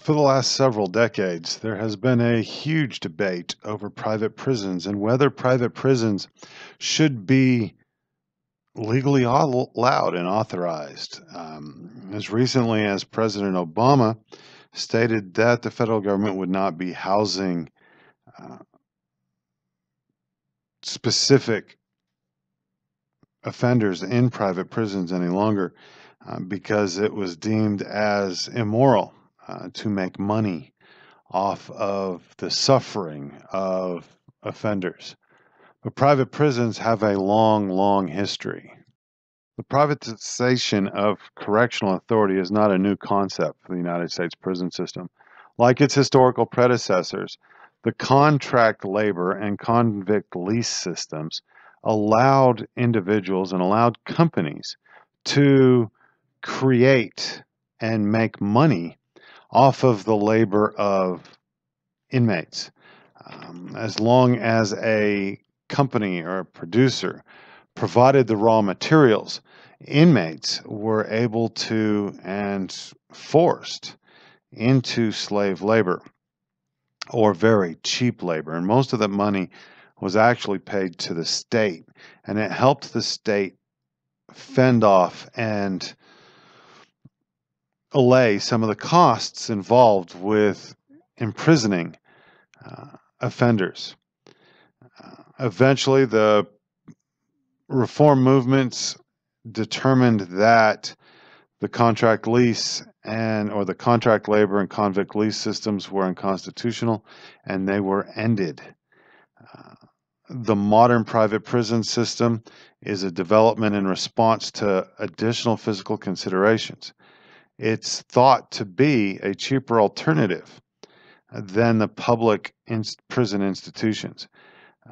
For the last several decades, there has been a huge debate over private prisons and whether private prisons should be legally allowed and authorized. Um, as recently as President Obama stated that the federal government would not be housing uh, specific offenders in private prisons any longer uh, because it was deemed as immoral uh, to make money off of the suffering of offenders. But private prisons have a long, long history. The privatization of correctional authority is not a new concept for the United States prison system. Like its historical predecessors, the contract labor and convict lease systems allowed individuals and allowed companies to create and make money off of the labor of inmates. Um, as long as a company or a producer provided the raw materials, inmates were able to and forced into slave labor or very cheap labor. And most of that money was actually paid to the state, and it helped the state fend off and allay some of the costs involved with imprisoning uh, offenders. Uh, eventually, the reform movements determined that the contract lease and or the contract labor and convict lease systems were unconstitutional and they were ended. Uh, the modern private prison system is a development in response to additional physical considerations it's thought to be a cheaper alternative than the public in prison institutions.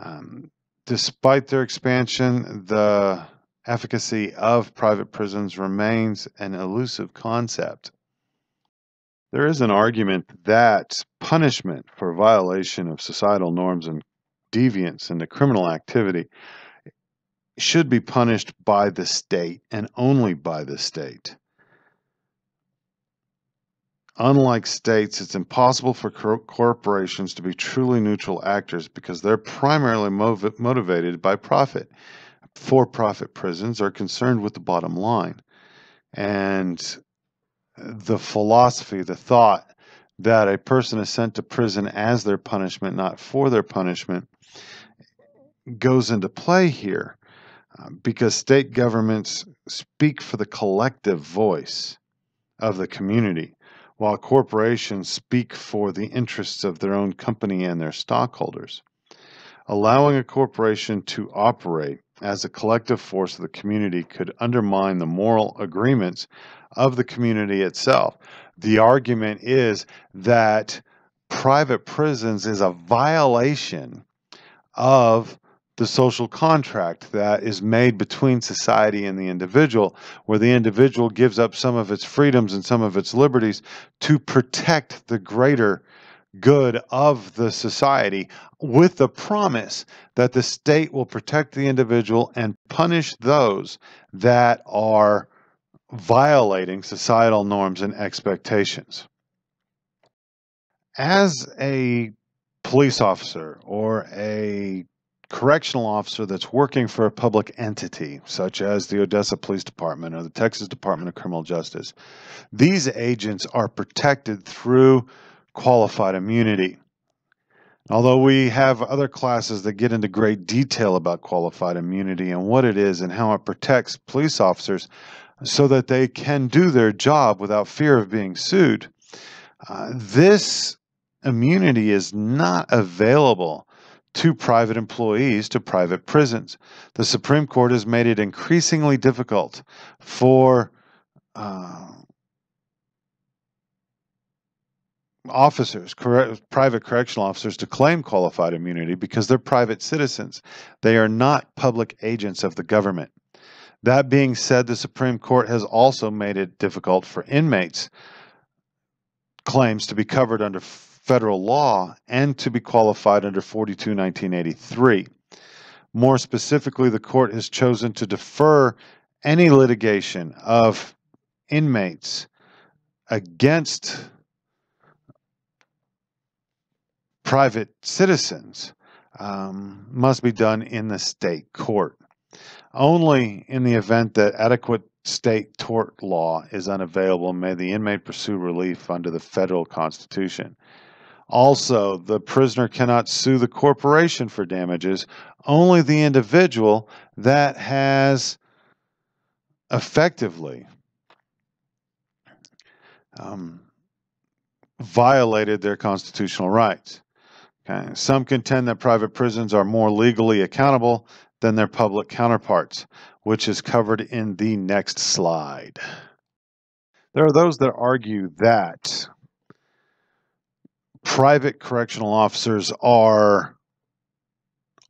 Um, despite their expansion, the efficacy of private prisons remains an elusive concept. There is an argument that punishment for violation of societal norms and deviance into criminal activity should be punished by the state and only by the state. Unlike states, it's impossible for cor- corporations to be truly neutral actors because they're primarily mov- motivated by profit. For profit prisons are concerned with the bottom line. And the philosophy, the thought that a person is sent to prison as their punishment, not for their punishment, goes into play here uh, because state governments speak for the collective voice of the community while corporations speak for the interests of their own company and their stockholders. Allowing a corporation to operate as a collective force of the community could undermine the moral agreements of the community itself. The argument is that private prisons is a violation of the social contract that is made between society and the individual, where the individual gives up some of its freedoms and some of its liberties to protect the greater good of the society with the promise that the state will protect the individual and punish those that are violating societal norms and expectations. As a police officer or a correctional officer that's working for a public entity, such as the Odessa Police Department or the Texas Department of Criminal Justice, these agents are protected through qualified immunity. Although we have other classes that get into great detail about qualified immunity and what it is and how it protects police officers so that they can do their job without fear of being sued, uh, this immunity is not available to private employees to private prisons. The Supreme Court has made it increasingly difficult for uh, officers, private correctional officers, to claim qualified immunity because they're private citizens. They are not public agents of the government. That being said, the Supreme Court has also made it difficult for inmates' claims to be covered under federal law and to be qualified under 42 1983. More specifically, the court has chosen to defer any litigation of inmates against private citizens um, must be done in the state court. Only in the event that adequate state tort law is unavailable may the inmate pursue relief under the federal constitution. Also, the prisoner cannot sue the corporation for damages, only the individual that has effectively um, violated their constitutional rights. Okay. Some contend that private prisons are more legally accountable than their public counterparts, which is covered in the next slide. There are those that argue that private correctional officers are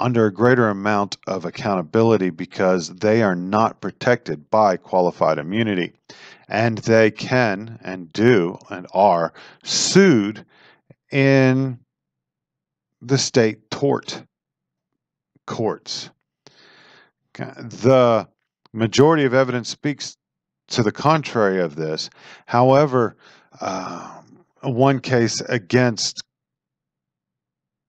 under a greater amount of accountability because they are not protected by qualified immunity. And they can and do and are sued in the state tort courts. The majority of evidence speaks to the contrary of this. However, uh, one case against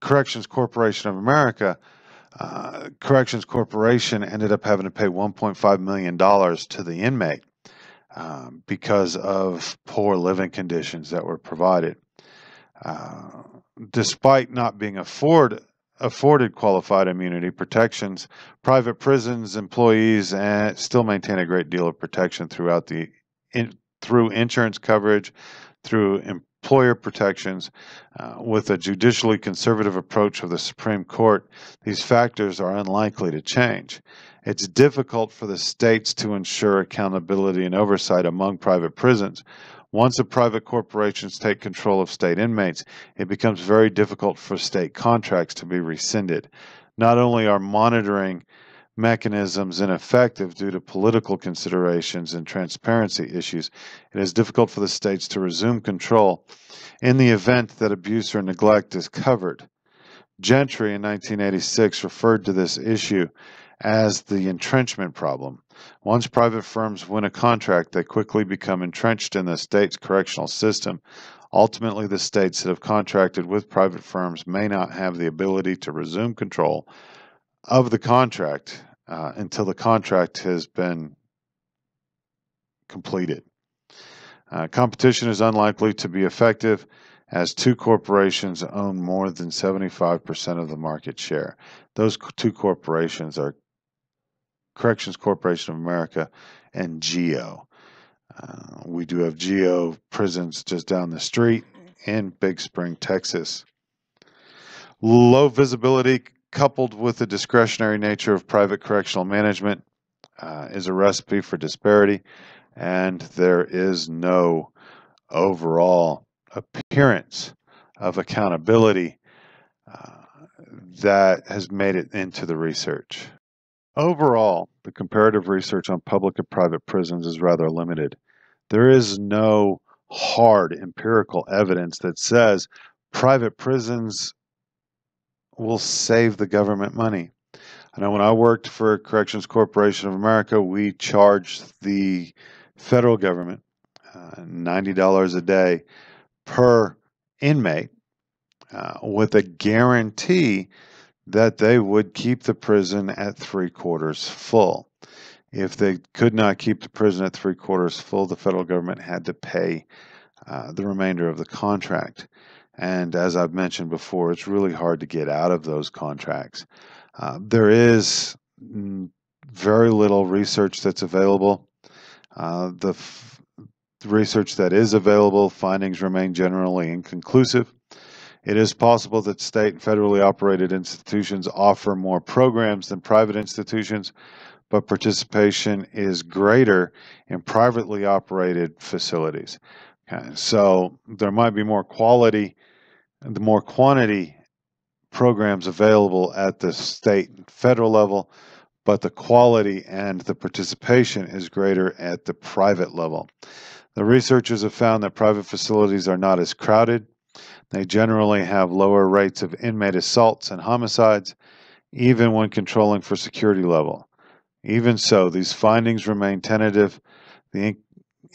Corrections Corporation of America, uh, Corrections Corporation ended up having to pay $1.5 million to the inmate um, because of poor living conditions that were provided. Uh, despite not being afford, afforded qualified immunity protections, private prisons employees uh, still maintain a great deal of protection throughout the in, through insurance coverage, through employer protections. Uh, with a judicially conservative approach of the Supreme Court, these factors are unlikely to change. It's difficult for the states to ensure accountability and oversight among private prisons once the private corporations take control of state inmates, it becomes very difficult for state contracts to be rescinded. Not only are monitoring mechanisms ineffective due to political considerations and transparency issues, it is difficult for the states to resume control in the event that abuse or neglect is covered. Gentry in 1986 referred to this issue as the entrenchment problem. Once private firms win a contract, they quickly become entrenched in the state's correctional system. Ultimately, the states that have contracted with private firms may not have the ability to resume control of the contract uh, until the contract has been completed. Uh, competition is unlikely to be effective as two corporations own more than 75% of the market share. Those two corporations are Corrections Corporation of America, and GEO. Uh, we do have GEO prisons just down the street in Big Spring, Texas. Low visibility coupled with the discretionary nature of private correctional management uh, is a recipe for disparity, and there is no overall appearance of accountability uh, that has made it into the research. Overall, the comparative research on public and private prisons is rather limited. There is no hard empirical evidence that says private prisons will save the government money. I know when I worked for Corrections Corporation of America, we charged the federal government uh, $90 a day per inmate uh, with a guarantee that they would keep the prison at three quarters full. If they could not keep the prison at three quarters full, the federal government had to pay uh, the remainder of the contract. And as I've mentioned before, it's really hard to get out of those contracts. Uh, there is very little research that's available. Uh, the research that is available, findings remain generally inconclusive. It is possible that state and federally operated institutions offer more programs than private institutions, but participation is greater in privately operated facilities. Okay, so there might be more quality, the more quantity programs available at the state and federal level, but the quality and the participation is greater at the private level. The researchers have found that private facilities are not as crowded they generally have lower rates of inmate assaults and homicides, even when controlling for security level. Even so, these findings remain tentative. The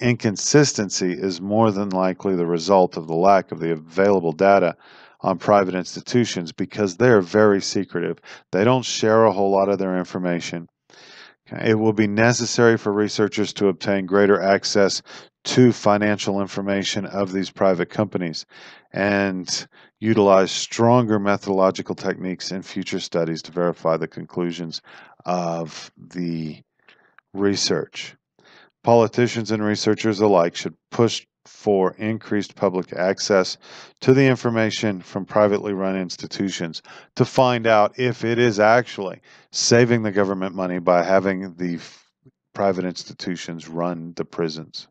inconsistency is more than likely the result of the lack of the available data on private institutions because they're very secretive. They don't share a whole lot of their information. It will be necessary for researchers to obtain greater access to financial information of these private companies and utilize stronger methodological techniques in future studies to verify the conclusions of the research. Politicians and researchers alike should push for increased public access to the information from privately run institutions to find out if it is actually saving the government money by having the private institutions run the prisons.